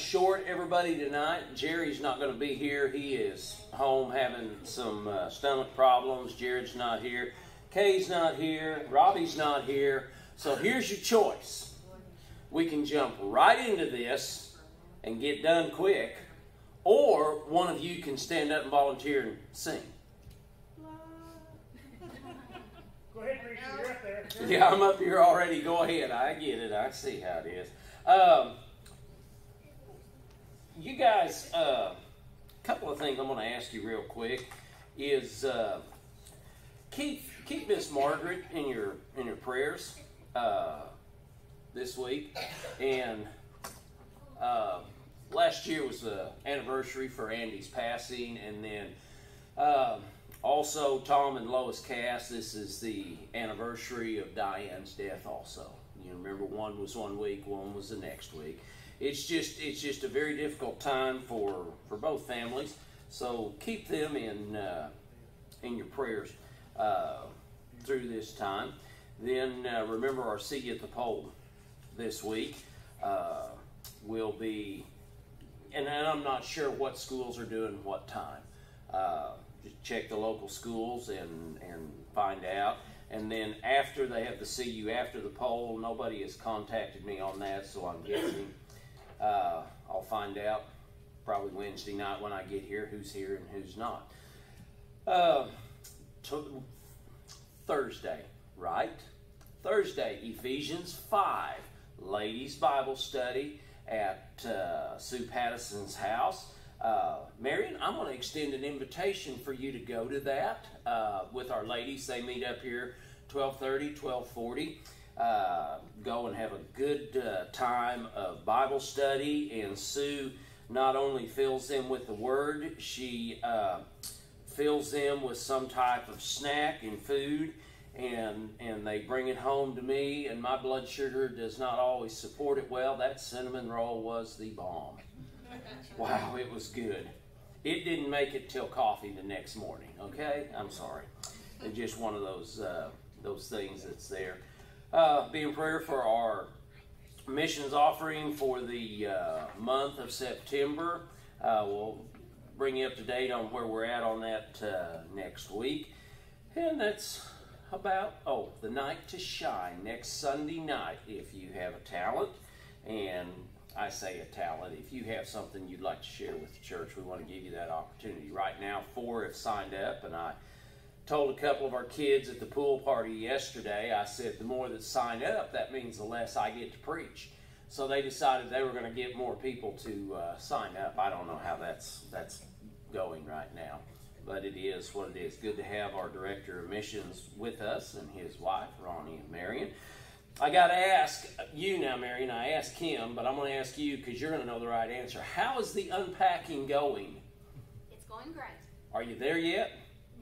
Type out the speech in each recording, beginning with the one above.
short, everybody, tonight. Jerry's not going to be here. He is home having some uh, stomach problems. Jared's not here. Kay's not here. Robbie's not here. So here's your choice. We can jump right into this and get done quick, or one of you can stand up and volunteer and sing. Go ahead, Reese. You're up there. Yeah, I'm up here already. Go ahead. I get it. I see how it is. Um, you guys, a uh, couple of things I'm going to ask you real quick is uh, keep keep Miss Margaret in your in your prayers uh, this week, and uh, last year was the anniversary for Andy's passing, and then. Um, also, Tom and Lois Cass, this is the anniversary of Diane's death also. You remember one was one week, one was the next week. It's just it's just a very difficult time for for both families. So keep them in uh, in your prayers uh, through this time. Then uh, remember our see you at the pole this week uh, will be, and I'm not sure what schools are doing what time. Uh, just check the local schools and, and find out. And then after they have the CU after the pole, nobody has contacted me on that, so I'm guessing uh, I'll find out probably Wednesday night when I get here who's here and who's not. Uh, Thursday, right? Thursday, Ephesians 5, ladies' Bible study at uh, Sue Pattison's house. Uh, Marion, I'm going to extend an invitation for you to go to that uh, with our ladies. They meet up here 1230, 1240. Uh, go and have a good uh, time of Bible study. And Sue not only fills them with the Word, she uh, fills them with some type of snack and food. And, and they bring it home to me, and my blood sugar does not always support it well. That cinnamon roll was the bomb. Wow, it was good. It didn't make it till coffee the next morning. Okay, I'm sorry. It's just one of those uh, those things that's there. Uh, be in prayer for our missions offering for the uh, month of September. Uh, we'll bring you up to date on where we're at on that uh, next week. And that's about, oh, the night to shine next Sunday night if you have a talent. And I say a talent. If you have something you'd like to share with the church, we want to give you that opportunity. Right now, four have signed up, and I told a couple of our kids at the pool party yesterday, I said, the more that sign up, that means the less I get to preach. So they decided they were going to get more people to uh, sign up. I don't know how that's that's going right now, but it is what it is. Good to have our director of missions with us and his wife, Ronnie and Marion. I got to ask you now, Marion. I asked Kim, but I'm going to ask you because you're going to know the right answer. How is the unpacking going? It's going great. Are you there yet?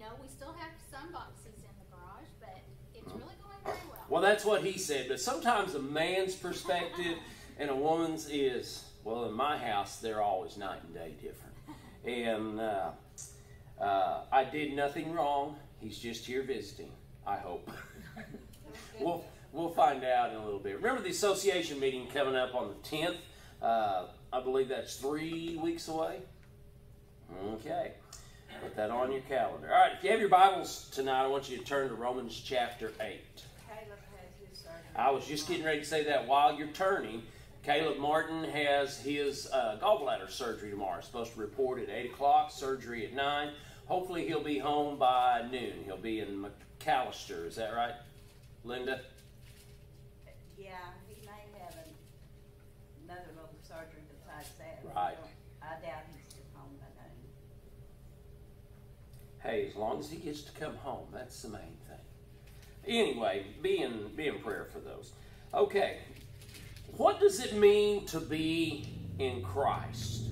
No, we still have some boxes in the garage, but it's really going very well. Well, that's what he said. But sometimes a man's perspective and a woman's is, well, in my house, they're always night and day different. And uh, uh, I did nothing wrong. He's just here visiting, I hope. well, We'll find out in a little bit. Remember the association meeting coming up on the 10th? Uh, I believe that's three weeks away. Okay. Put that on your calendar. All right, if you have your Bibles tonight, I want you to turn to Romans chapter 8. I was just getting ready to say that while you're turning. Caleb Martin has his uh, gallbladder surgery tomorrow. supposed to report at 8 o'clock, surgery at 9. Hopefully, he'll be home by noon. He'll be in McAlester. Is that right, Linda? Yeah, he may have another little surgery besides that. Right. I doubt he's home by then. Hey, as long as he gets to come home, that's the main thing. Anyway, be in, be in prayer for those. Okay, what does it mean to be in Christ?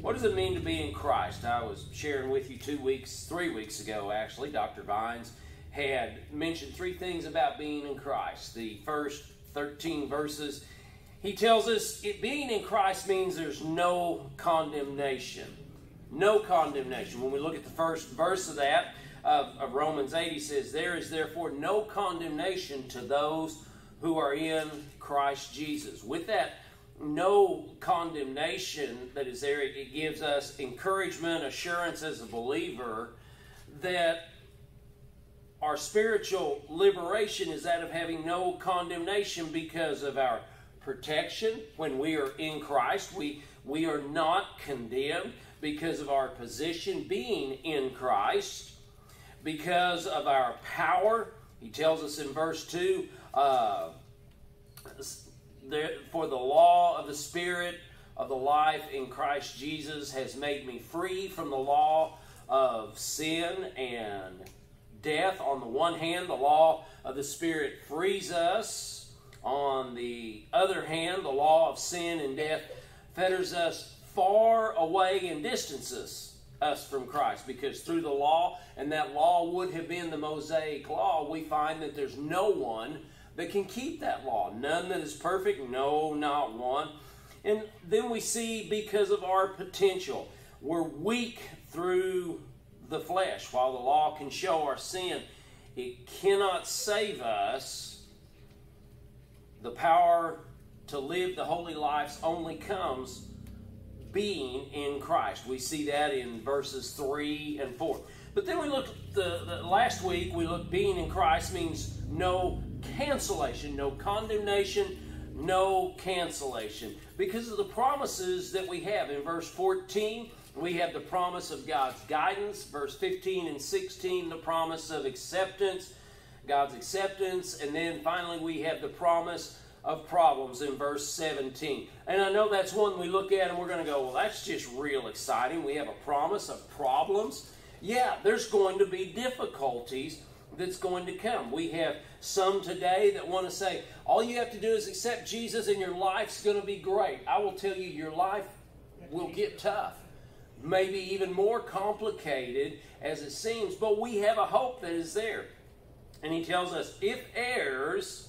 What does it mean to be in Christ? I was sharing with you two weeks, three weeks ago actually, Dr. Vines had mentioned three things about being in Christ. The first 13 verses, he tells us it, being in Christ means there's no condemnation. No condemnation. When we look at the first verse of that, of, of Romans 8, he says, There is therefore no condemnation to those who are in Christ Jesus. With that, no condemnation that is there, it gives us encouragement, assurance as a believer that our spiritual liberation is that of having no condemnation because of our protection when we are in Christ. We, we are not condemned because of our position being in Christ, because of our power. He tells us in verse 2 uh, For the law of the Spirit of the life in Christ Jesus has made me free from the law of sin and death. On the one hand, the law of the Spirit frees us. On the other hand, the law of sin and death fetters us far away and distances us from Christ because through the law, and that law would have been the Mosaic law, we find that there's no one that can keep that law. None that is perfect, no, not one. And then we see because of our potential, we're weak through the flesh. While the law can show our sin, it cannot save us. The power to live the holy lives only comes being in Christ. We see that in verses 3 and 4. But then we looked the, the last week we looked being in Christ means no cancellation, no condemnation, no cancellation. Because of the promises that we have in verse 14, we have the promise of God's guidance. Verse 15 and 16, the promise of acceptance, God's acceptance. And then finally, we have the promise of problems in verse 17. And I know that's one we look at and we're going to go, well, that's just real exciting. We have a promise of problems. Yeah, there's going to be difficulties that's going to come. We have some today that want to say, all you have to do is accept Jesus and your life's going to be great. I will tell you, your life will get tough maybe even more complicated as it seems, but we have a hope that is there. And he tells us, if heirs,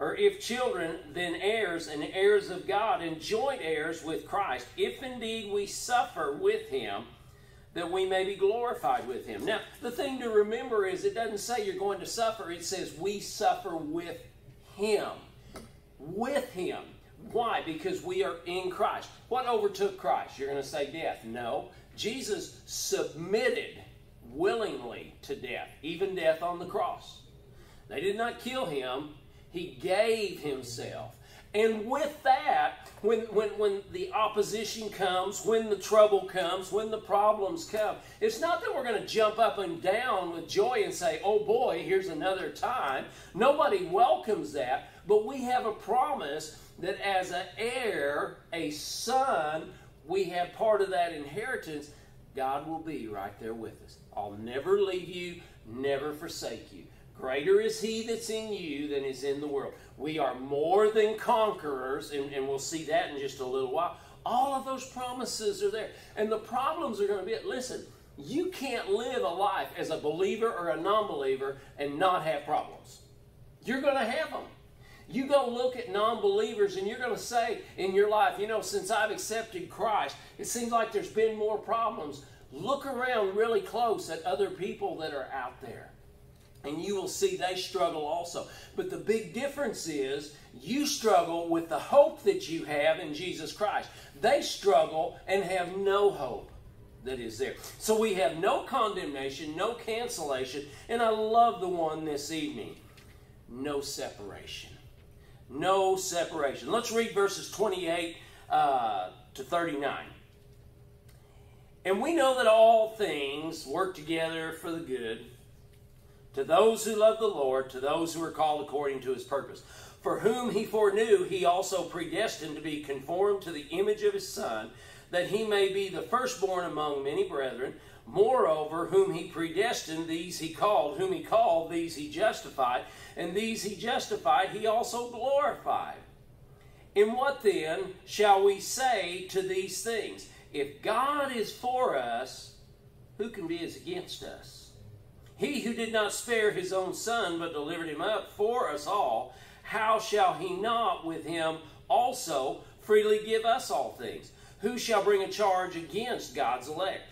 or if children, then heirs, and heirs of God, and joint heirs with Christ, if indeed we suffer with him, that we may be glorified with him. Now, the thing to remember is it doesn't say you're going to suffer, it says we suffer with him. With him. Why? Because we are in Christ. What overtook Christ? You're going to say death. No. Jesus submitted willingly to death, even death on the cross. They did not kill him, he gave himself. And with that, when, when, when the opposition comes, when the trouble comes, when the problems come, it's not that we're going to jump up and down with joy and say, oh boy, here's another time. Nobody welcomes that, but we have a promise that as an heir, a son, we have part of that inheritance. God will be right there with us. I'll never leave you, never forsake you. Greater is He that's in you than is in the world. We are more than conquerors, and, and we'll see that in just a little while. All of those promises are there. And the problems are going to be listen, you can't live a life as a believer or a non believer and not have problems. You're going to have them. You go look at non believers and you're going to say in your life, you know, since I've accepted Christ, it seems like there's been more problems. Look around really close at other people that are out there. And you will see they struggle also. But the big difference is you struggle with the hope that you have in Jesus Christ. They struggle and have no hope that is there. So we have no condemnation, no cancellation, and I love the one this evening no separation no separation. Let's read verses 28 uh, to 39. And we know that all things work together for the good to those who love the Lord, to those who are called according to his purpose. For whom he foreknew, he also predestined to be conformed to the image of his Son, that he may be the firstborn among many brethren. Moreover, whom he predestined, these he called. Whom he called, these he justified and these he justified, he also glorified. In what then shall we say to these things? If God is for us, who can be against us? He who did not spare his own son, but delivered him up for us all, how shall he not with him also freely give us all things? Who shall bring a charge against God's elect?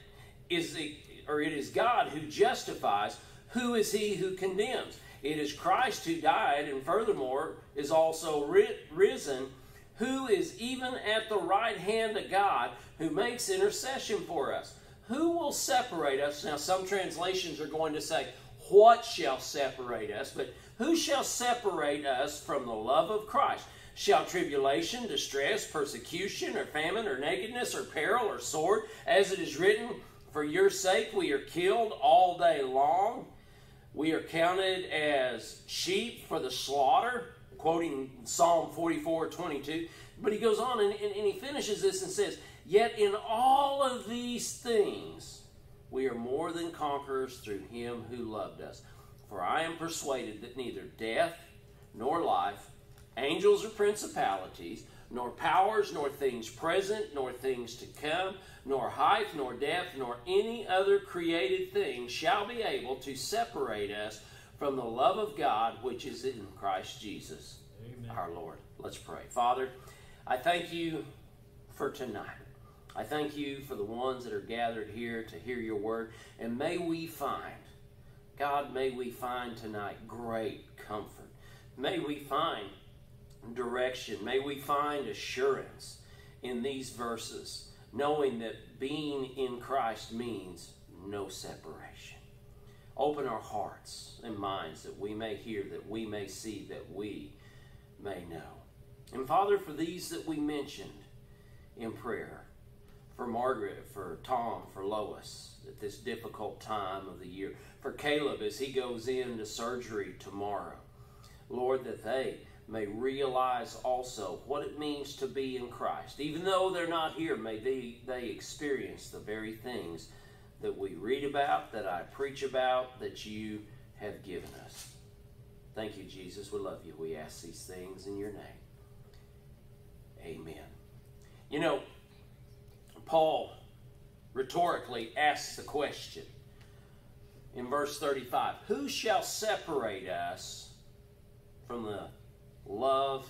Is it, or it is God who justifies. Who is he who condemns? It is Christ who died and furthermore is also ri- risen, who is even at the right hand of God, who makes intercession for us. Who will separate us? Now, some translations are going to say, What shall separate us? But who shall separate us from the love of Christ? Shall tribulation, distress, persecution, or famine, or nakedness, or peril, or sword, as it is written, For your sake we are killed all day long? We are counted as sheep for the slaughter, quoting Psalm 44 22. But he goes on and, and, and he finishes this and says, Yet in all of these things we are more than conquerors through him who loved us. For I am persuaded that neither death nor life, angels or principalities, nor powers, nor things present, nor things to come, nor height, nor depth, nor any other created thing shall be able to separate us from the love of God which is in Christ Jesus, Amen. our Lord. Let's pray. Father, I thank you for tonight. I thank you for the ones that are gathered here to hear your word. And may we find, God, may we find tonight great comfort. May we find direction. May we find assurance in these verses, knowing that being in Christ means no separation. Open our hearts and minds that we may hear, that we may see, that we may know. And Father, for these that we mentioned in prayer, for Margaret, for Tom, for Lois at this difficult time of the year, for Caleb as he goes into surgery tomorrow, Lord, that they may realize also what it means to be in Christ. Even though they're not here, may they, they experience the very things that we read about, that I preach about, that you have given us. Thank you, Jesus. We love you. We ask these things in your name. Amen. You know, Paul rhetorically asks the question in verse 35 Who shall separate us from the love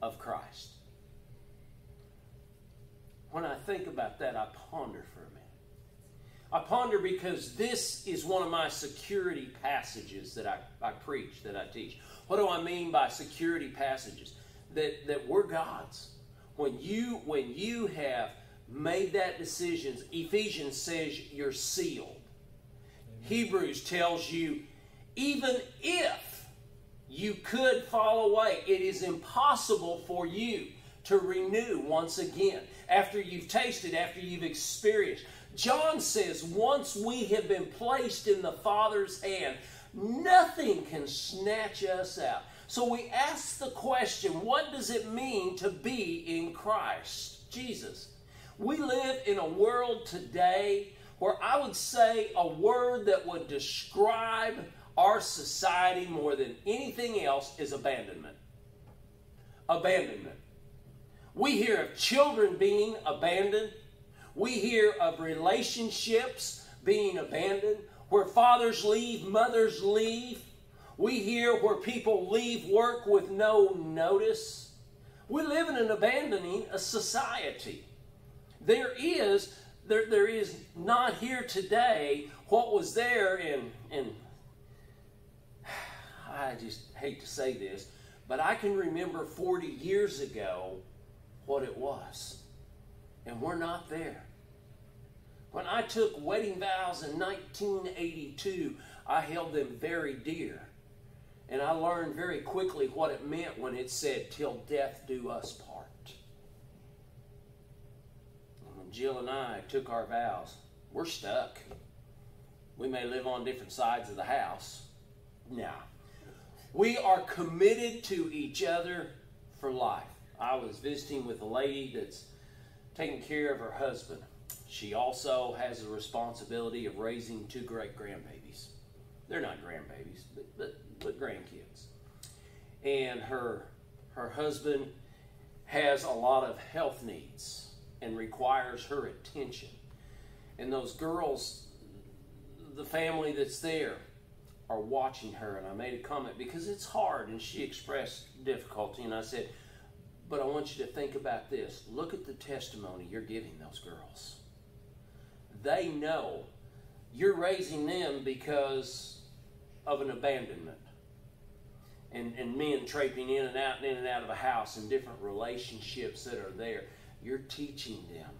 of Christ? When I think about that, I ponder for a minute. I ponder because this is one of my security passages that I, I preach, that I teach. What do I mean by security passages? That, that we're God's. When you, when you have made that decision, Ephesians says you're sealed. Hebrews tells you even if you could fall away, it is impossible for you to renew once again after you've tasted, after you've experienced. John says, once we have been placed in the Father's hand, nothing can snatch us out. So we ask the question what does it mean to be in Christ Jesus? We live in a world today where I would say a word that would describe our society more than anything else is abandonment. Abandonment. We hear of children being abandoned. We hear of relationships being abandoned, where fathers leave, mothers leave. We hear where people leave work with no notice. We live in an abandoning a society. There is there, there is not here today what was there in in I just hate to say this, but I can remember 40 years ago what it was. And we're not there. When I took wedding vows in 1982, I held them very dear. And I learned very quickly what it meant when it said, Till death do us part. And when Jill and I took our vows, we're stuck. We may live on different sides of the house. Now, we are committed to each other for life. I was visiting with a lady that's taking care of her husband. She also has the responsibility of raising two great grandbabies. They're not grandbabies, but, but, but grandkids. And her, her husband has a lot of health needs and requires her attention. And those girls, the family that's there, are watching her. And I made a comment because it's hard, and she expressed difficulty. And I said, but I want you to think about this. Look at the testimony you're giving those girls. They know you're raising them because of an abandonment. and, and men traipsing in and out and in and out of a house and different relationships that are there. You're teaching them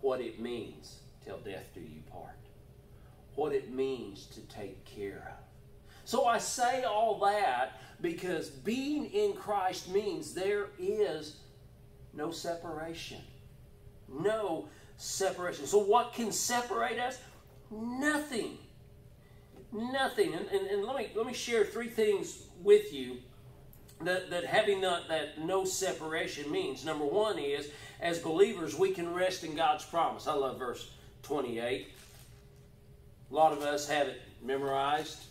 what it means till death do you part, what it means to take care of. So I say all that because being in Christ means there is no separation. No separation. So, what can separate us? Nothing. Nothing. And, and, and let, me, let me share three things with you that, that having that, that no separation means. Number one is, as believers, we can rest in God's promise. I love verse 28. A lot of us have it memorized.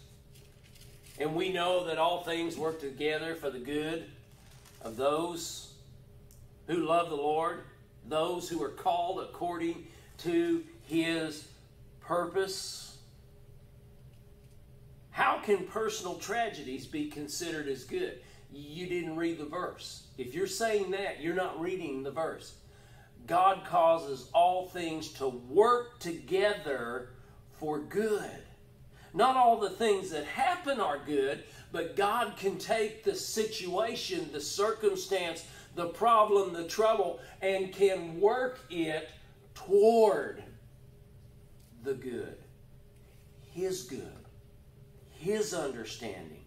And we know that all things work together for the good of those who love the Lord, those who are called according to his purpose. How can personal tragedies be considered as good? You didn't read the verse. If you're saying that, you're not reading the verse. God causes all things to work together for good. Not all the things that happen are good, but God can take the situation, the circumstance, the problem, the trouble, and can work it toward the good. His good. His understanding.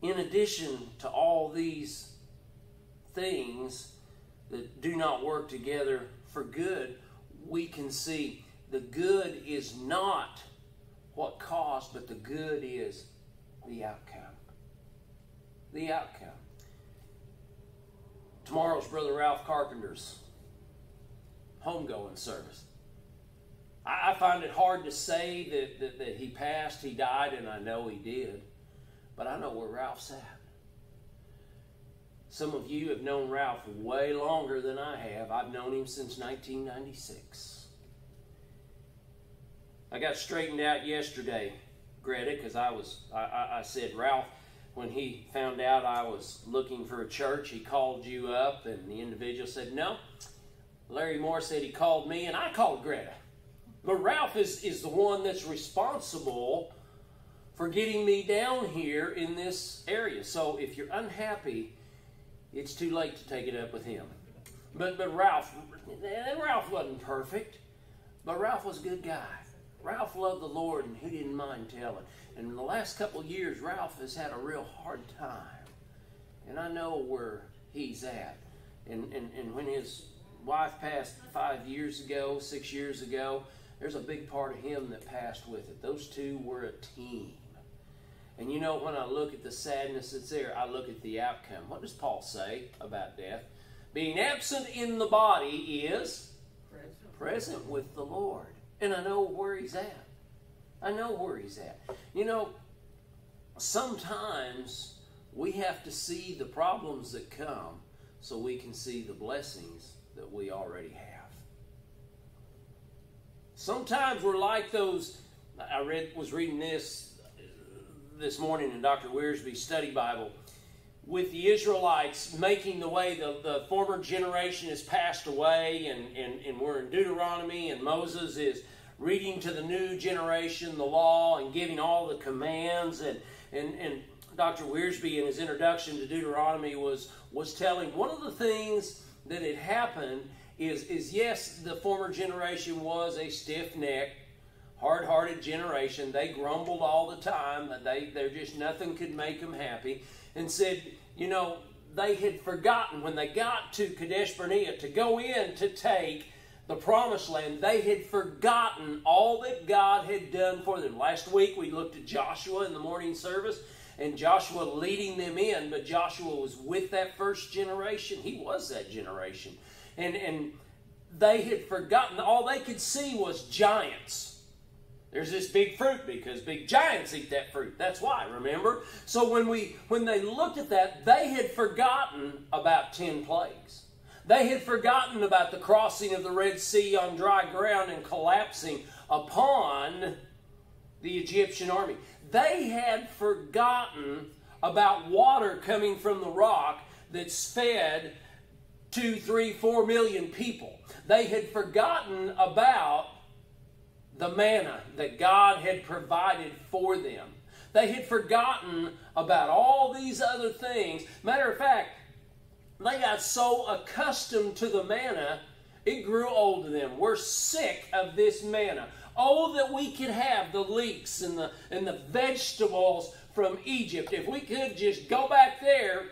In addition to all these things that do not work together for good, we can see the good is not what caused, but the good is the outcome. The outcome. Tomorrow's Brother Ralph Carpenter's homegoing service. I, find it hard to say that, that, that he passed, he died, and I know he did, but I know where Ralph's at. Some of you have known Ralph way longer than I have. I've known him since 1996. I got straightened out yesterday, Greta, because I was I, I, I, said Ralph when he found out I was looking for a church, he called you up, and the individual said no. Larry Moore said he called me, and I called Greta. But Ralph is, is the one that's responsible for getting me down here in this area. So if you're unhappy, it's too late to take it up with him. But but Ralph, Ralph wasn't perfect, but Ralph was a good guy. Ralph loved the Lord and he didn't mind telling. And in the last couple years, Ralph has had a real hard time. And I know where he's at. And, and, and when his wife passed five years ago, six years ago, there's a big part of him that passed with it. Those two were a team. And you know, when I look at the sadness that's there, I look at the outcome. What does Paul say about death? Being absent in the body is present, present with the Lord. And I know where he's at. I know where he's at. You know, sometimes we have to see the problems that come so we can see the blessings that we already have. Sometimes we're like those. I read was reading this this morning in Dr. Wiersbe's study Bible with the Israelites making the way, the, the former generation has passed away, and, and, and we're in Deuteronomy, and Moses is reading to the new generation the law and giving all the commands. And, and, and Dr. Wiersbe, in his introduction to Deuteronomy, was, was telling one of the things that had happened is, is yes, the former generation was a stiff necked, hard hearted generation. They grumbled all the time. They, they're just nothing could make them happy and said, you know, they had forgotten when they got to Kadesh Barnea to go in to take the promised land. They had forgotten all that God had done for them. Last week we looked at Joshua in the morning service and Joshua leading them in, but Joshua was with that first generation. He was that generation. And, and they had forgotten, all they could see was giants there's this big fruit because big giants eat that fruit. That's why, remember? So when we when they looked at that, they had forgotten about 10 plagues. They had forgotten about the crossing of the Red Sea on dry ground and collapsing upon the Egyptian army. They had forgotten about water coming from the rock that's fed two, three, four million people. They had forgotten about the manna that God had provided for them. They had forgotten about all these other things. Matter of fact, they got so accustomed to the manna, it grew old to them. We're sick of this manna. Oh, that we could have the leeks and the, and the vegetables from Egypt. If we could just go back there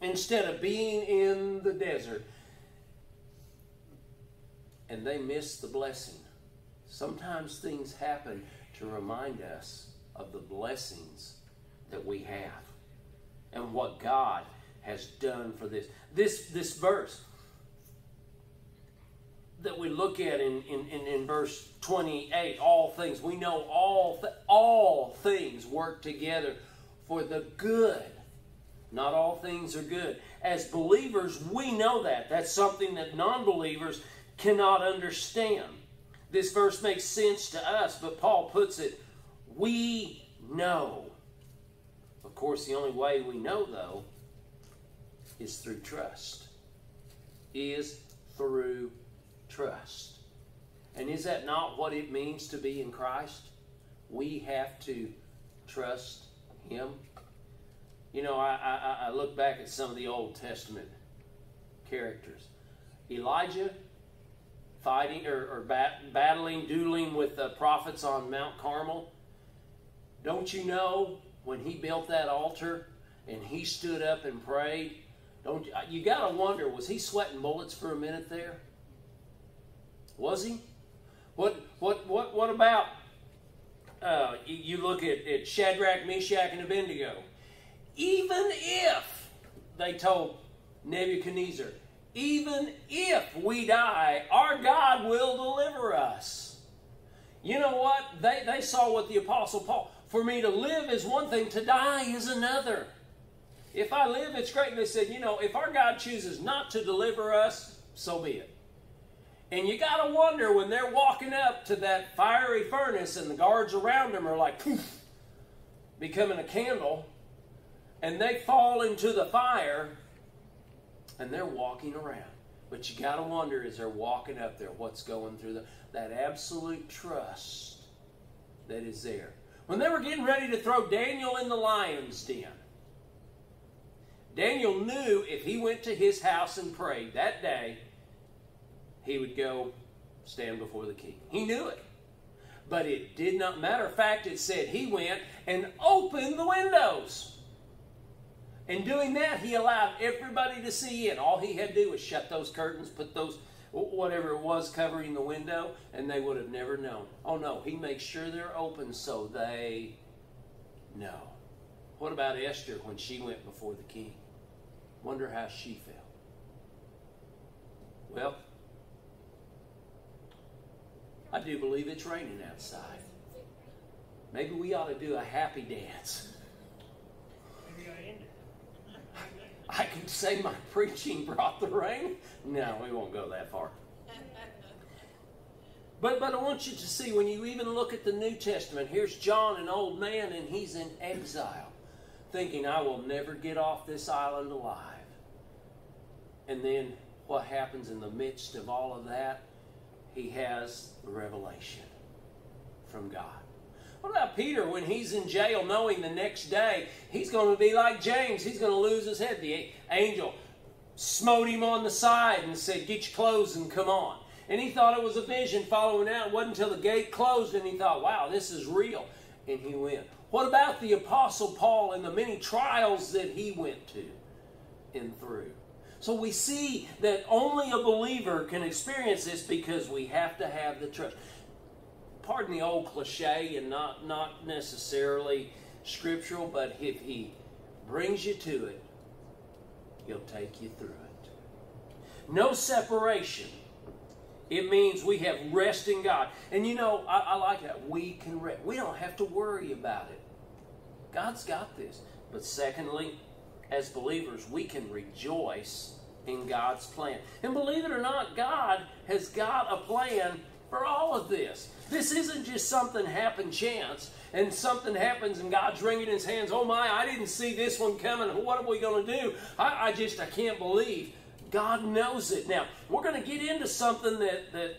instead of being in the desert. And they missed the blessing. Sometimes things happen to remind us of the blessings that we have and what God has done for this. This, this verse that we look at in, in, in, in verse 28, all things, we know all, th- all things work together for the good. Not all things are good. As believers, we know that. That's something that non believers cannot understand. This verse makes sense to us, but Paul puts it, we know. Of course, the only way we know, though, is through trust. Is through trust. And is that not what it means to be in Christ? We have to trust Him. You know, I, I, I look back at some of the Old Testament characters. Elijah fighting or, or bat, battling, dueling with the prophets on Mount Carmel. Don't you know when he built that altar and he stood up and prayed? Don't you, got to wonder was he sweating bullets for a minute there? Was he? What what what what about? Uh, you, you look at, at Shadrach, Meshach, and Abednego. Even if they told Nebuchadnezzar, even if we die, our God will deliver us. You know what? They, they saw what the Apostle Paul, for me to live is one thing, to die is another. If I live, it's great. And they said, you know, if our God chooses not to deliver us, so be it. And you got to wonder when they're walking up to that fiery furnace and the guards around them are like, poof, becoming a candle, and they fall into the fire and they're walking around. But you got to wonder as they're walking up there, what's going through the, that absolute trust that is there. When they were getting ready to throw Daniel in the lion's den, Daniel knew if he went to his house and prayed that day, he would go stand before the king. He knew it. But it did not matter. of fact, it said he went and opened the windows. In doing that, he allowed everybody to see in. All he had to do was shut those curtains, put those, whatever it was covering the window, and they would have never known. Oh no, he makes sure they're open so they know. What about Esther when she went before the king? Wonder how she felt. Well, I do believe it's raining outside. Maybe we ought to do a happy dance. I can say my preaching brought the rain. No, we won't go that far. But, but I want you to see when you even look at the New Testament, here's John, an old man, and he's in exile, thinking, I will never get off this island alive. And then what happens in the midst of all of that? He has the revelation from God. What about Peter when he's in jail, knowing the next day he's going to be like James? He's going to lose his head. The angel smote him on the side and said, Get your clothes and come on. And he thought it was a vision following out. It wasn't until the gate closed and he thought, Wow, this is real. And he went. What about the Apostle Paul and the many trials that he went to and through? So we see that only a believer can experience this because we have to have the trust pardon the old cliche and not, not necessarily scriptural, but if he brings you to it, he'll take you through it. No separation. It means we have rest in God. And you know, I, I like that. We can rest. We don't have to worry about it. God's got this. But secondly, as believers, we can rejoice in God's plan. And believe it or not, God has got a plan for all of this. This isn't just something happen chance and something happens and God's wringing his hands. Oh my, I didn't see this one coming. What are we going to do? I, I just, I can't believe. God knows it. Now, we're going to get into something that, that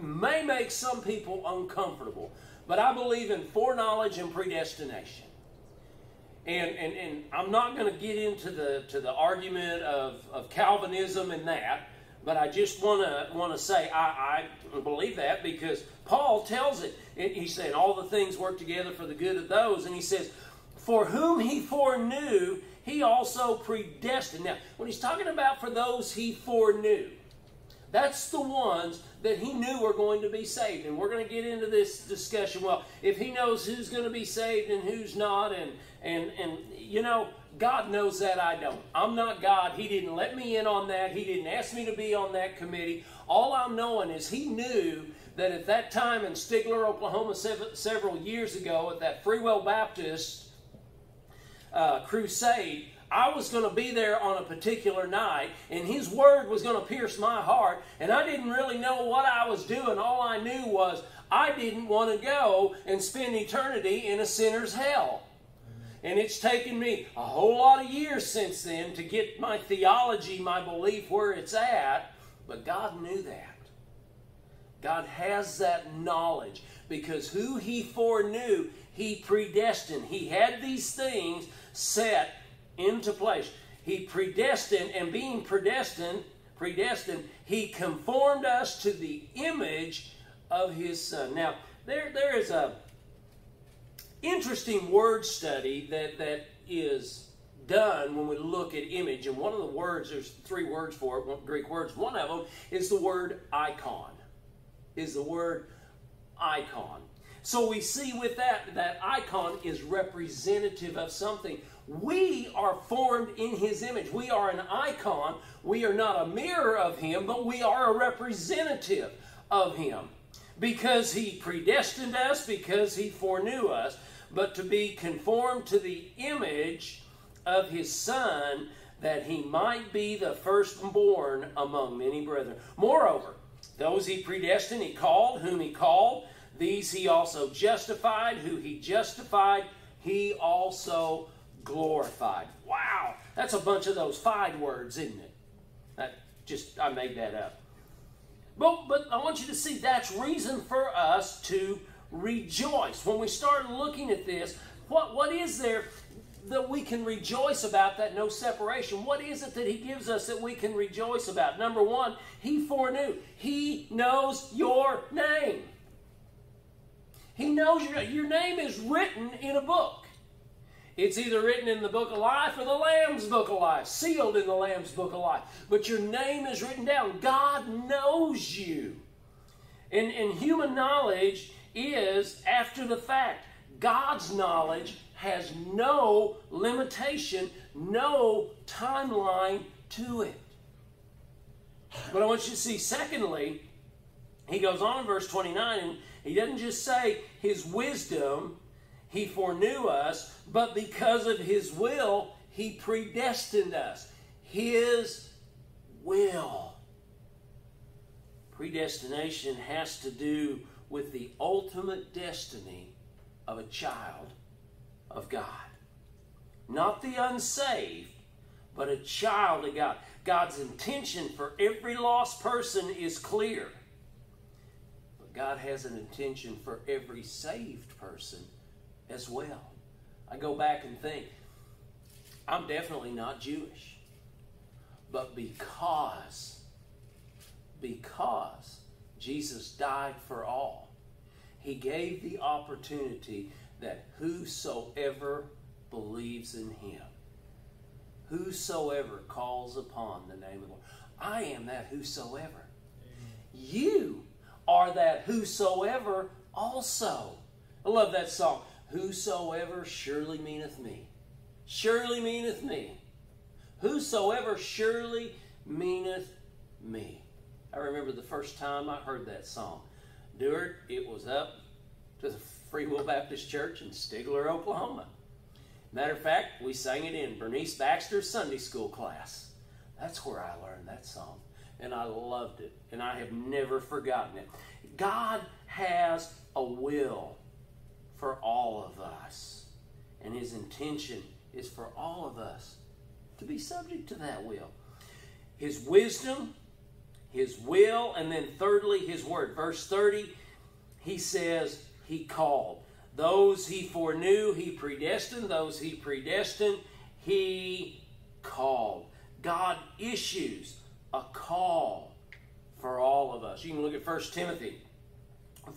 may make some people uncomfortable, but I believe in foreknowledge and predestination. And, and, and I'm not going to get into the, to the argument of, of Calvinism and that, but I just want to want to say I, I believe that because Paul tells it. He's saying all the things work together for the good of those, and he says, "For whom he foreknew, he also predestined." Now, when he's talking about for those he foreknew, that's the ones that he knew were going to be saved. And we're going to get into this discussion. Well, if he knows who's going to be saved and who's not, and and and you know, God knows that I don't. I'm not God. He didn't let me in on that. He didn't ask me to be on that committee. All I'm knowing is He knew that at that time in Stigler, Oklahoma, several years ago, at that Free Will Baptist uh, crusade, I was going to be there on a particular night, and His Word was going to pierce my heart, and I didn't really know what I was doing. All I knew was I didn't want to go and spend eternity in a sinner's hell. And it's taken me a whole lot of years since then to get my theology, my belief where it's at, but God knew that. God has that knowledge because who He foreknew, He predestined. He had these things set into place. He predestined, and being predestined, predestined, He conformed us to the image of His Son. Now, there, there is a interesting word study that, that is done when we look at image. And one of the words, there's three words for it, Greek words. One of them is the word icon. Is the word icon. So we see with that, that icon is representative of something. We are formed in his image. We are an icon. We are not a mirror of him, but we are a representative of him. Because he predestined us, because he foreknew us but to be conformed to the image of his Son, that he might be the firstborn among many brethren. Moreover, those he predestined, he called, whom he called, these he also justified, who he justified, he also glorified. Wow, that's a bunch of those five words, isn't it? That just I made that up. But but I want you to see that's reason for us to rejoice. When we start looking at this, what, what is there that we can rejoice about that no separation? What is it that He gives us that we can rejoice about? Number one, He foreknew. He knows your name. He knows your, your name is written in a book. It's either written in the book of life or the Lamb's book of life, sealed in the Lamb's book of life. But your name is written down. God knows you. And, and human knowledge is after the fact. God's knowledge has no limitation, no timeline to it. But I want you to see, secondly, he goes on in verse 29 and he doesn't just say his wisdom, he foreknew us, but because of his will, he predestined us. His will. Predestination has to do with the ultimate destiny of a child of God. Not the unsaved, but a child of God. God's intention for every lost person is clear. But God has an intention for every saved person as well. I go back and think, I'm definitely not Jewish. But because, because Jesus died for all. He gave the opportunity that whosoever believes in him, whosoever calls upon the name of the Lord, I am that whosoever. Amen. You are that whosoever also. I love that song. Whosoever surely meaneth me. Surely meaneth me. Whosoever surely meaneth me. I remember the first time I heard that song. Dewart, it was up to the Free Will Baptist Church in Stigler, Oklahoma. Matter of fact, we sang it in Bernice Baxter's Sunday school class. That's where I learned that song. And I loved it. And I have never forgotten it. God has a will for all of us. And His intention is for all of us to be subject to that will. His wisdom His will, and then thirdly, His word. Verse 30, he says, He called. Those He foreknew, He predestined. Those He predestined, He called. God issues a call for all of us. You can look at 1 Timothy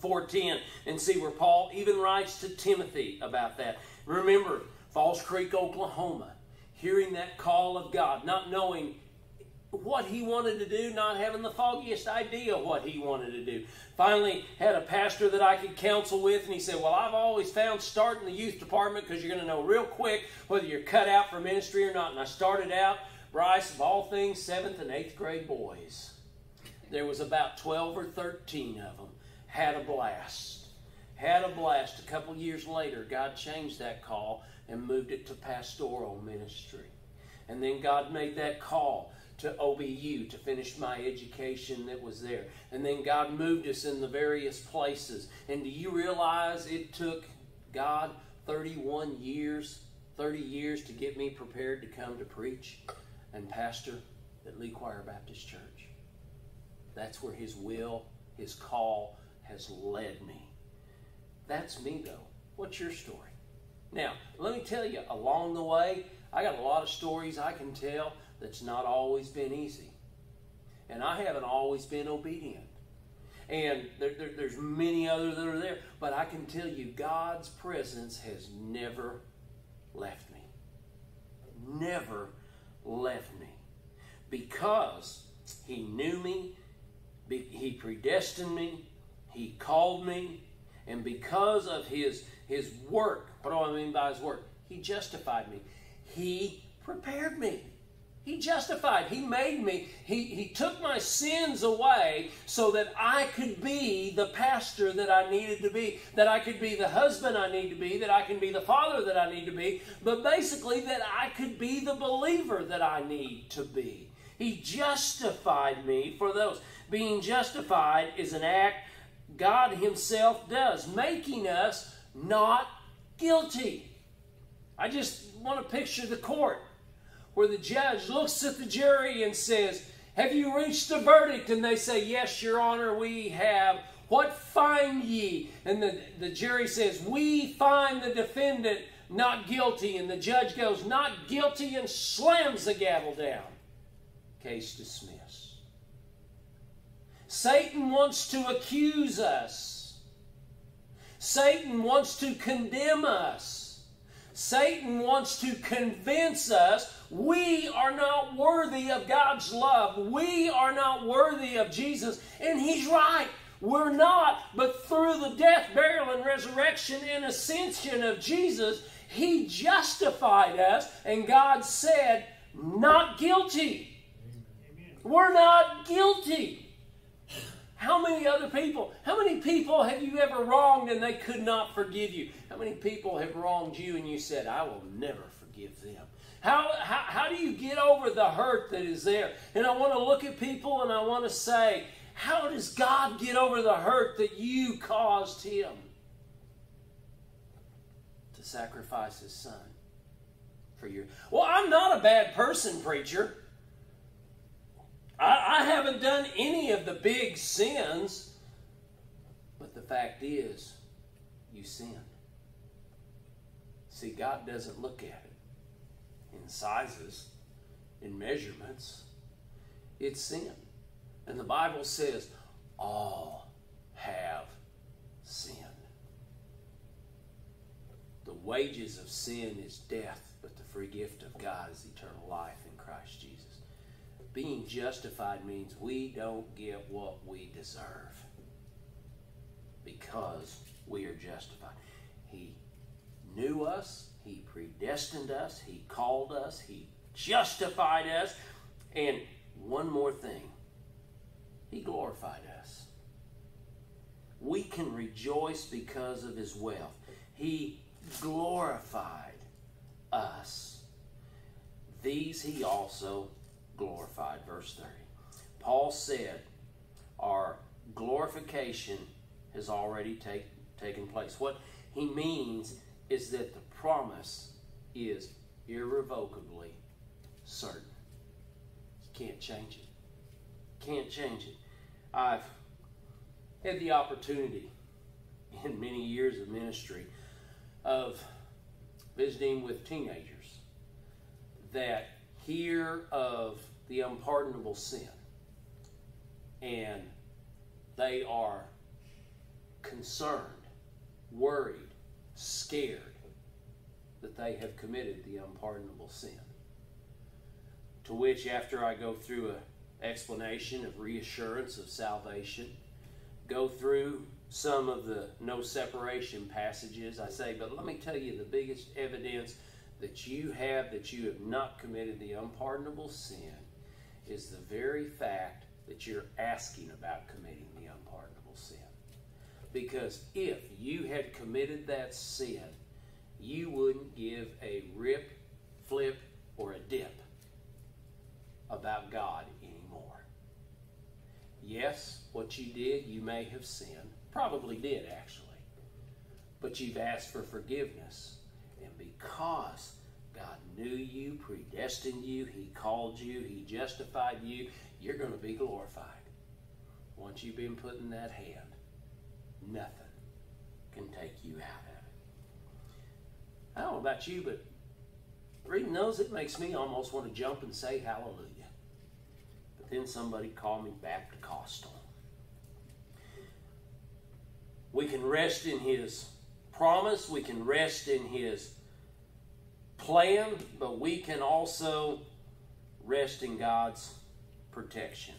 4.10 and see where Paul even writes to Timothy about that. Remember, Falls Creek, Oklahoma, hearing that call of God, not knowing what he wanted to do, not having the foggiest idea what he wanted to do. Finally, had a pastor that I could counsel with, and he said, Well, I've always found starting the youth department because you're going to know real quick whether you're cut out for ministry or not. And I started out, Bryce, of all things, seventh and eighth grade boys. There was about 12 or 13 of them. Had a blast. Had a blast. A couple years later, God changed that call and moved it to pastoral ministry. And then God made that call to OBU to finish my education that was there. And then God moved us in the various places. And do you realize it took God 31 years, 30 years to get me prepared to come to preach and pastor at Lequire Baptist Church? That's where His will, His call has led me. That's me, though. What's your story? Now, let me tell you, along the way, I got a lot of stories I can tell that's not always been easy. And I haven't always been obedient. And there, there, there's many others that are there. But I can tell you, God's presence has never left me. Never left me. Because He knew me, He predestined me, He called me, and because of His, his work, what do I mean by His work? He justified me. He prepared me. He justified. He made me. He, he took my sins away so that I could be the pastor that I needed to be, that I could be the husband I need to be, that I can be the father that I need to be, but basically that I could be the believer that I need to be. He justified me for those. Being justified is an act God Himself does, making us not guilty. I just want to picture the court where the judge looks at the jury and says, Have you reached a verdict? And they say, Yes, Your Honor, we have. What find ye? And the, the jury says, We find the defendant not guilty. And the judge goes, Not guilty, and slams the gavel down. Case dismissed. Satan wants to accuse us. Satan wants to condemn us. Satan wants to convince us we are not worthy of God's love. We are not worthy of Jesus. And He's right. We're not. But through the death, burial, and resurrection and ascension of Jesus, He justified us. And God said, not guilty. Amen. We're not guilty. How many other people, how many people have you ever wronged and they could not forgive you? How many people have wronged you and you said, I will never forgive them? How, how, how do you get over the hurt that is there? And I want to look at people and I want to say, how does God get over the hurt that you caused him? To sacrifice his son for you. Well, I'm not a bad person, preacher. I, I haven't done any of the big sins. But the fact is, you sinned. See, God doesn't look at it in sizes, in measurements. It's sin. And the Bible says, all have sinned. The wages of sin is death, but the free gift of God is eternal life. Being justified means we don't get what we deserve because we are justified. He knew us, He predestined us, He called us, He justified us, and one more thing He glorified us. We can rejoice because of His wealth. He glorified us. These He also glorified. Verse 30. Paul said, Our glorification has already take, taken place. What he means is that the promise is irrevocably certain. You can't change it. Can't change it. I've had the opportunity in many years of ministry of visiting with teenagers that hear of the unpardonable sin and they are concerned, worried, scared that they have committed the unpardonable sin. To which, after I go through an explanation of reassurance of salvation, go through some of the no separation passages, I say, but let me tell you the biggest evidence that you have that you have not committed the unpardonable sin is the very fact that you're asking about committing the unpardonable sin. Because if you had committed that sin, you wouldn't give a rip, flip, or a dip about God anymore. Yes, what you did, you may have sinned. Probably did, actually. But you've asked for forgiveness. Because God knew you, predestined you, He called you, He justified you, you're going to be glorified. Once you've been put in that hand, nothing can take you out of it. I don't know about you, but reading those, it makes me almost want to jump and say hallelujah. But then somebody called me Baptist. We can rest in His promise, we can rest in His plan, but we can also rest in God's protection.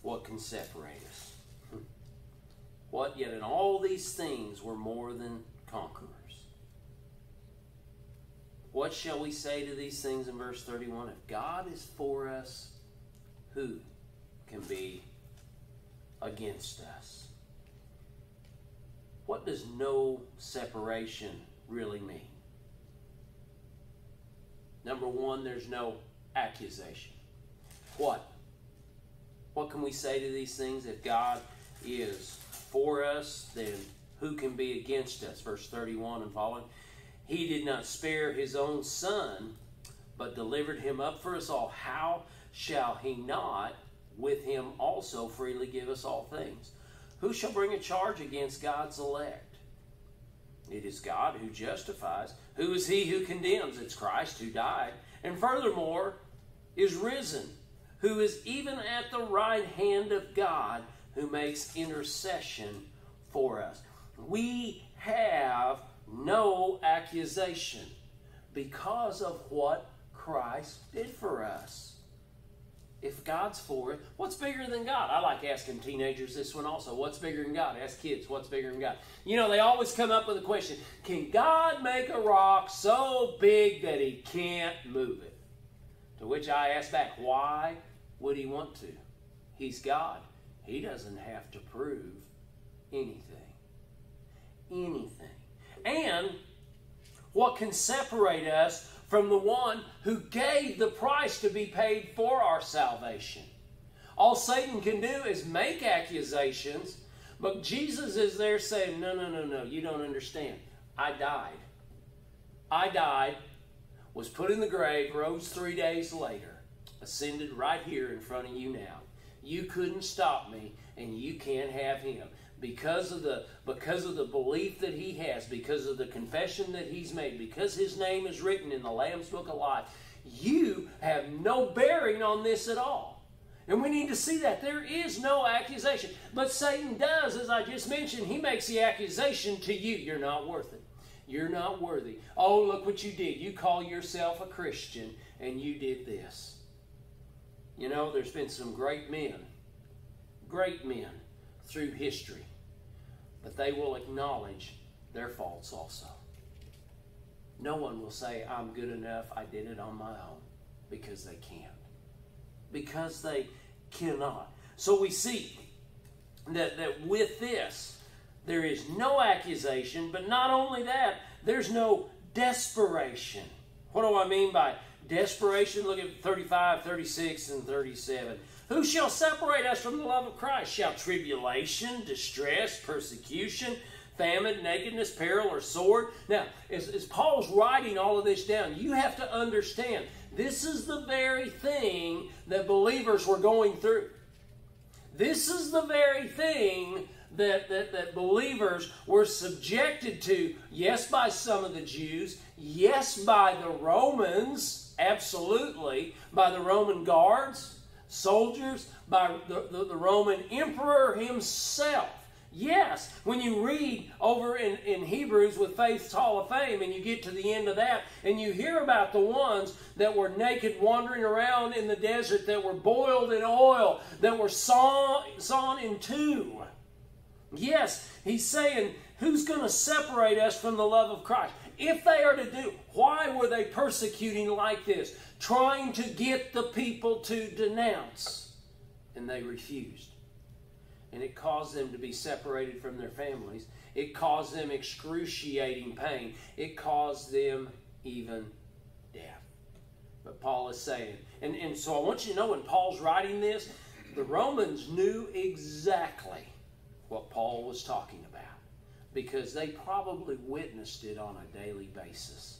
What can separate us? What yet in all these things we're more than conquerors. What shall we say to these things in verse 31? If God is for us, who can be against us? What does no separation really mean? Number one, there's no accusation. What? What can we say to these things? If God is for us, then who can be against us? Verse 31 and following. He did not spare his own son, but delivered him up for us all. How shall he not with him also freely give us all things? Who shall bring a charge against God's elect? It is God who justifies. Who is he who condemns? It's Christ who died. And furthermore, is risen, who is even at the right hand of God, who makes intercession for us. We have no accusation because of what Christ did for us. If God's for it, what's bigger than God? I like asking teenagers this one also. What's bigger than God? Ask kids, what's bigger than God? You know, they always come up with a question Can God make a rock so big that he can't move it? To which I ask back, why would he want to? He's God. He doesn't have to prove anything. Anything. And what can separate us from the one who gave the price to be paid for our salvation? All Satan can do is make accusations, but Jesus is there saying, No, no, no, no, you don't understand. I died. I died was put in the grave, rose three days later, ascended right here in front of you now. You couldn't stop me, and you can't have him. Because of the because of the belief that he has, because of the confession that he's made, because his name is written in the Lamb's Book of Life, you have no bearing on this at all. And we need to see that. There is no accusation. But Satan does, as I just mentioned, he makes the accusation to you. You're not worth it. You're not worthy. Oh, look what you did. You call yourself a Christian and you did this. You know, there's been some great men, great men through history, but they will acknowledge their faults also. No one will say, I'm good enough, I did it on my own, because they can't. Because they cannot. So we see that, that with this, there is no accusation, but not only that, there's no desperation. What do I mean by desperation? Look at 35, 36, and 37. Who shall separate us from the love of Christ? Shall tribulation, distress, persecution, famine, nakedness, peril, or sword. Now, as, as Paul's writing all of this down, you have to understand this is the very thing that believers were going through. This is the very thing that, that, that believers were subjected to, yes, by some of the Jews, yes, by the Romans, absolutely, by the Roman guards, soldiers, by the, the, the Roman emperor himself. Yes, when you read over in, in Hebrews with Faith's Hall of Fame and you get to the end of that and you hear about the ones that were naked wandering around in the desert, that were boiled in oil, that were sawn, sawn in two. Yes, he's saying, who's going to separate us from the love of Christ? If they are to do, why were they persecuting like this? Trying to get the people to denounce. And they refused and it caused them to be separated from their families. It caused them excruciating pain. It caused them even death. But Paul is saying, and, and so I want you to know when Paul's writing this, the Romans knew exactly what Paul was talking because they probably witnessed it on a daily basis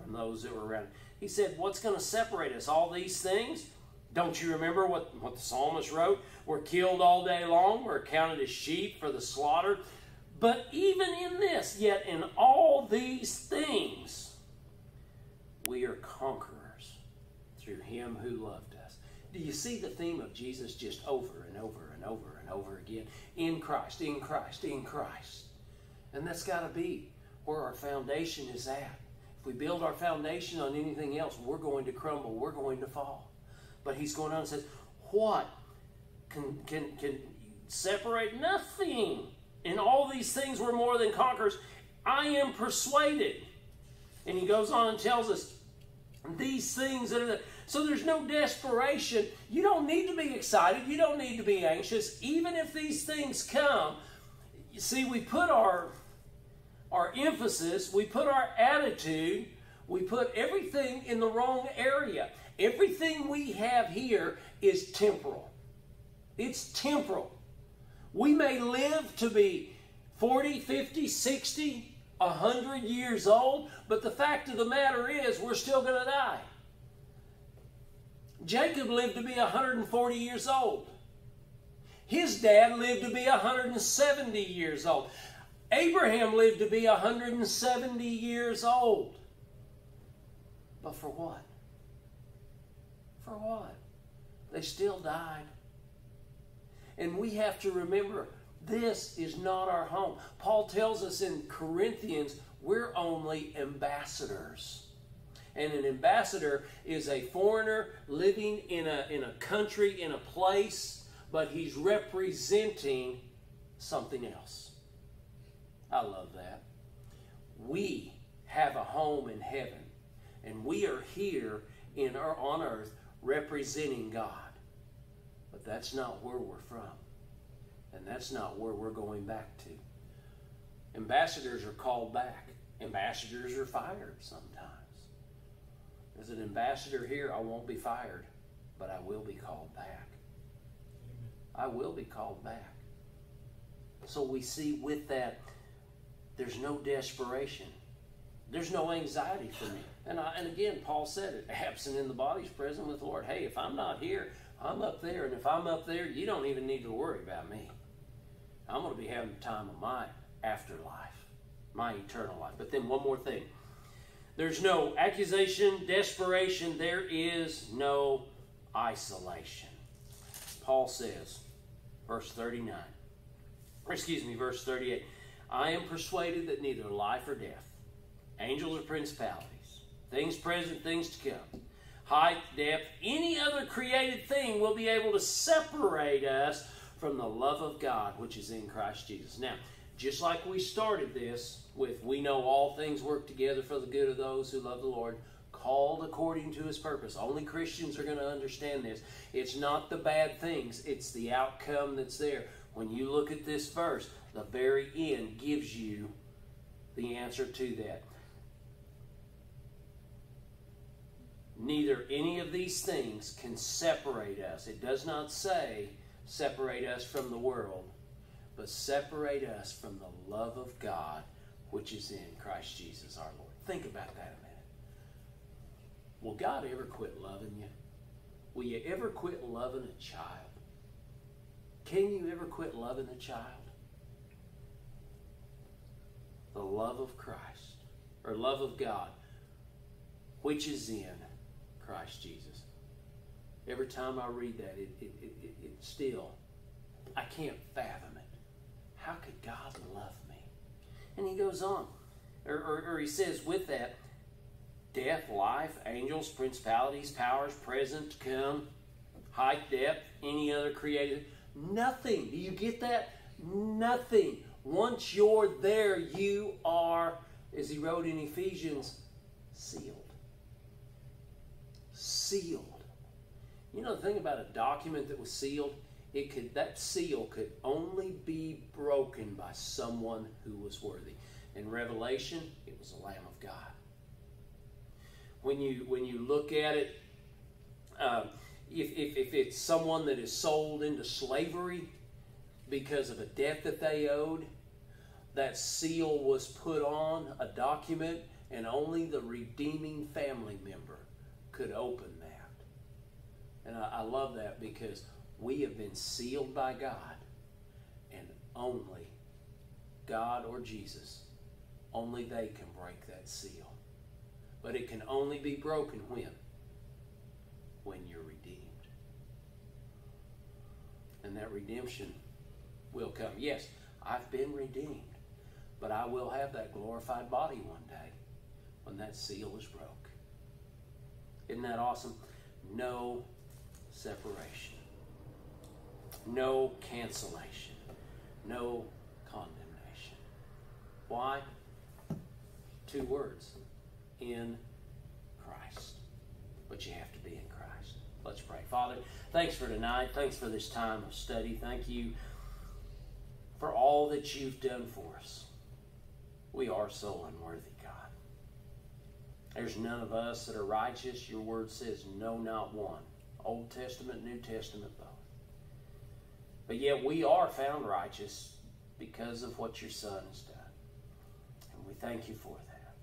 from those that were around. He said, What's going to separate us? All these things? Don't you remember what, what the psalmist wrote? We're killed all day long, we're counted as sheep for the slaughter. But even in this, yet in all these things, we are conquerors through him who loved us. Do you see the theme of Jesus just over and over and over and over again? In Christ, in Christ, in Christ. And that's got to be where our foundation is at. If we build our foundation on anything else, we're going to crumble, we're going to fall. But he's going on and says, What can, can, can separate? Nothing. In all these things we're more than conquerors. I am persuaded. And he goes on and tells us these things that are so there's no desperation. You don't need to be excited. You don't need to be anxious. Even if these things come, you see, we put our our emphasis, we put our attitude, we put everything in the wrong area. Everything we have here is temporal. It's temporal. We may live to be 40, 50, 60, 100 years old, but the fact of the matter is we're still going to die. Jacob lived to be 140 years old. His dad lived to be 170 years old. Abraham lived to be 170 years old. But for what? For what? They still died. And we have to remember this is not our home. Paul tells us in Corinthians we're only ambassadors. And an ambassador is a foreigner living in a, in a country, in a place, but he's representing something else. I love that. We have a home in heaven, and we are here in our, on earth representing God. But that's not where we're from. And that's not where we're going back to. Ambassadors are called back. Ambassadors are fired sometimes. As an ambassador here, I won't be fired, but I will be called back. I will be called back. So we see with that, there's no desperation. There's no anxiety for me. And, I, and again, Paul said it absent in the body is present with the Lord. Hey, if I'm not here, I'm up there. And if I'm up there, you don't even need to worry about me. I'm going to be having the time of my afterlife, my eternal life. But then, one more thing there's no accusation, desperation, there is no isolation. Paul says, verse 39, or excuse me, verse 38 I am persuaded that neither life or death, angels or principalities, things present, things to come, height, depth, any other created thing will be able to separate us from the love of God which is in Christ Jesus. Now, just like we started this with, we know all things work together for the good of those who love the Lord, called according to his purpose. Only Christians are going to understand this. It's not the bad things, it's the outcome that's there. When you look at this verse, the very end gives you the answer to that. Neither any of these things can separate us. It does not say separate us from the world, but separate us from the love of God which is in Christ Jesus our Lord. Think about that a minute. Will God ever quit loving you? Will you ever quit loving a child? Can you ever quit loving a child? The love of Christ, or love of God, which is in Christ Jesus. Every time I read that, it, it, it, it, still, I can't fathom it. How could God love me? And he goes on, or, or, or he says, with that, death, life, angels, principalities, powers, present, come, height, depth, any other created. Nothing. Do you get that? Nothing. Once you're there, you are, as he wrote in Ephesians, sealed. Sealed. You know the thing about a document that was sealed? It could that seal could only be broken by someone who was worthy. In Revelation, it was the Lamb of God. When you when you look at it, uh, if, if, if it's someone that is sold into slavery because of a debt that they owed, that seal was put on a document, and only the redeeming family member could open that. And I, I love that because we have been sealed by God, and only God or Jesus, only they can break that seal. But it can only be broken when? When you're redeemed. And that redemption will come. Yes, I've been redeemed, but I will have that glorified body one day when that seal is broke. Isn't that awesome? No separation, no cancellation, no condemnation. Why? Two words in Christ. But you have to be in Christ. Let's pray. Father, thanks for tonight. Thanks for this time of study. Thank you for all that you've done for us. We are so unworthy, God. There's none of us that are righteous. Your word says, no, not one. Old Testament, New Testament, both. But yet we are found righteous because of what your Son has done. And we thank you for that.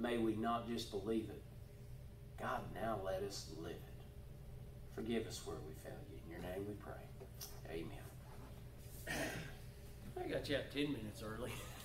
May we not just believe it. God, now let us live it. Forgive us where we failed you. In your name we pray. Amen. I got you out 10 minutes early.